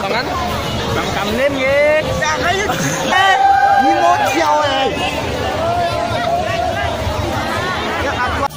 tangan bang kamlim ye jangan eh ni mau ciao eh ya aku